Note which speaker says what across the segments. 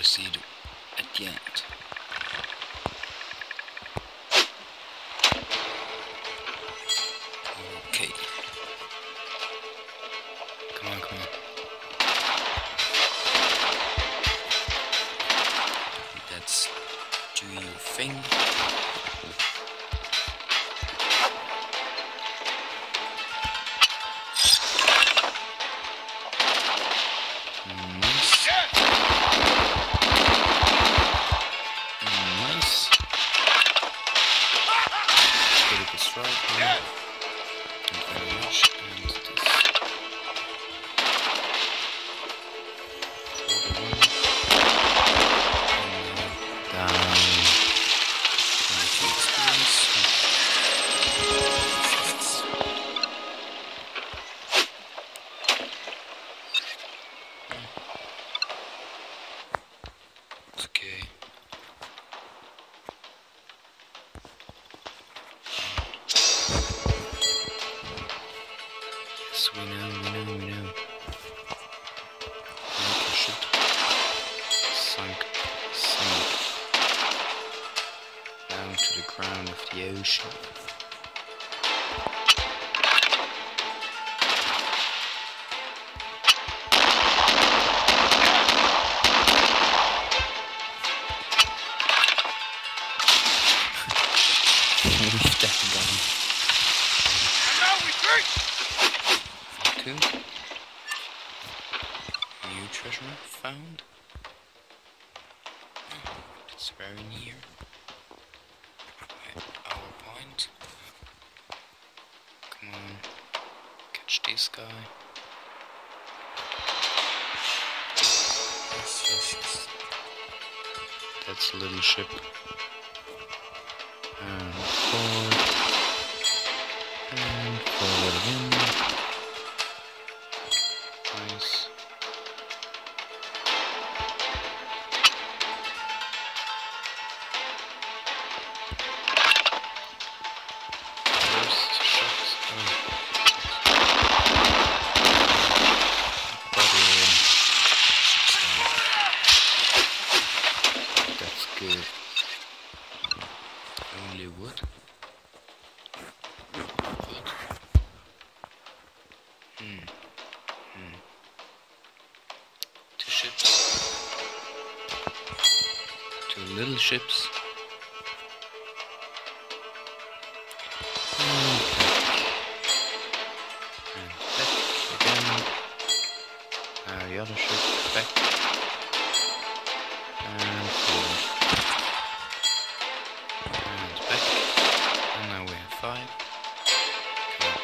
Speaker 1: gotta see it at the end. Okay. Come on, come on. That's do your thing. Thank you Yes, we know, we know, we know. Down to the ground of the ocean. Treasure found. Oh, It's very near. At our point. Come on. Catch this guy. Yes, yes, yes. That's a little ship. Uh, and forward. Uh, Only wood. Wood. Hmm. Hmm. Two ships. Two little ships.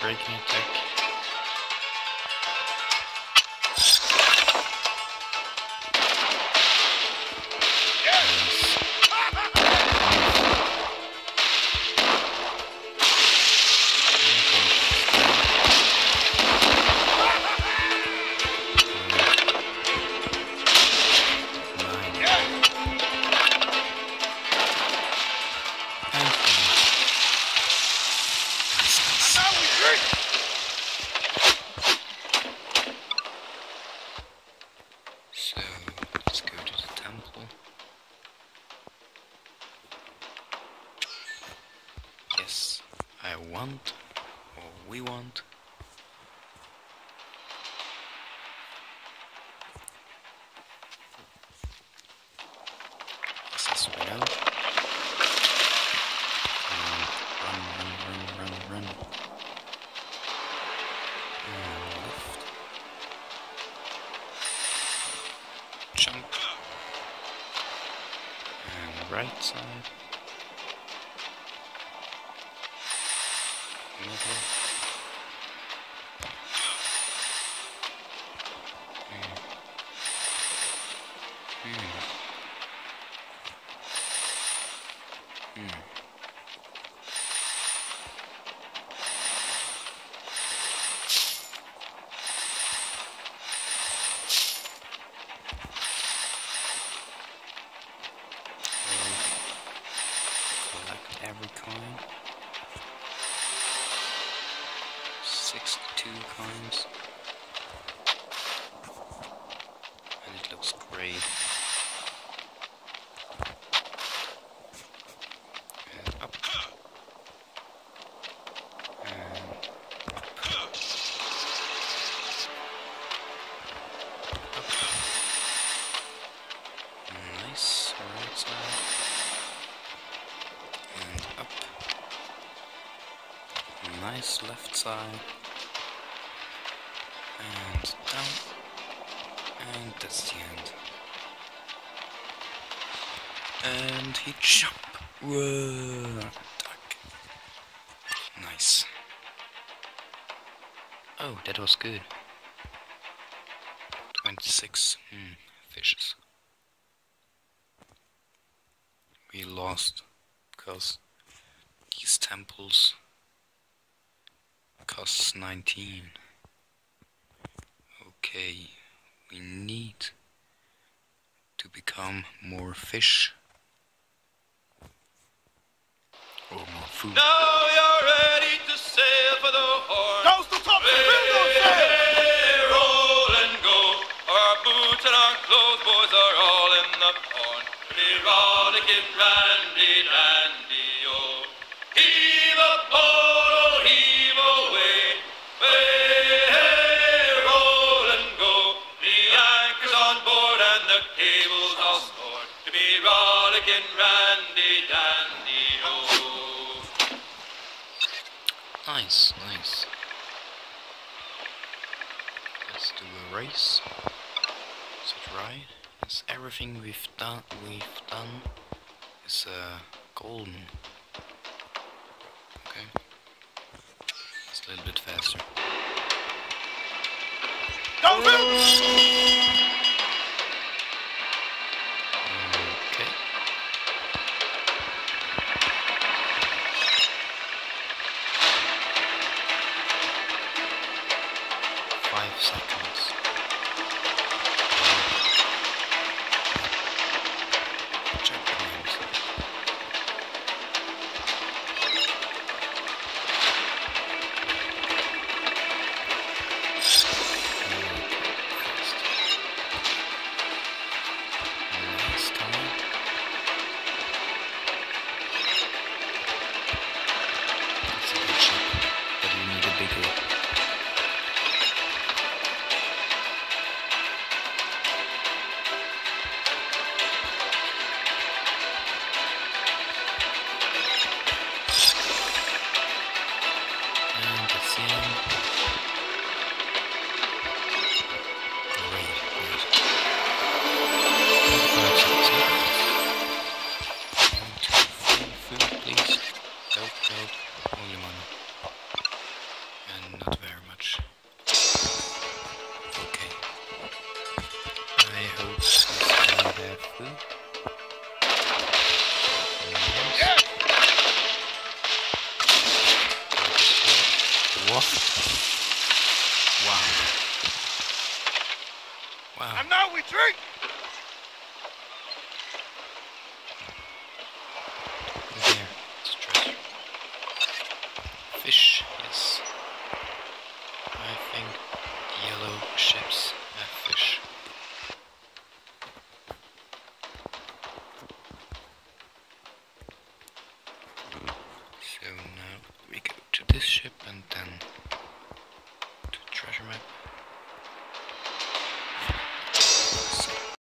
Speaker 1: Braking attack. Know. And run, run, run, run, run. And lift. Jump. And right side. Middle. Hmm. Hmm. Hmm. Collect every coin. 62 coins. And it looks great. Nice left side. And down. And that's the end. And he jump. Whoa. Duck. Nice. Oh, that was good. 26 hmm, fishes. We lost because these temples costs 19. Okay, we need to become more fish or more food.
Speaker 2: Now you're ready to sail for the horn.
Speaker 3: Toast the top of the
Speaker 2: Hey, roll and go. Our boots and our clothes, boys, are all in the horn. Be rollicking, randy, dandy, oh. Heave a pole, the cable's all stored. To be rollicking, randy, dandy, oh.
Speaker 1: Nice, nice. Let's do a race. Is it right? Is everything we've done we've done is uh, golden? Okay. It's a little bit faster.
Speaker 3: Go Bills!
Speaker 1: Not very much. Okay. I hope this can have food. Wow. Wow.
Speaker 3: And now we drink!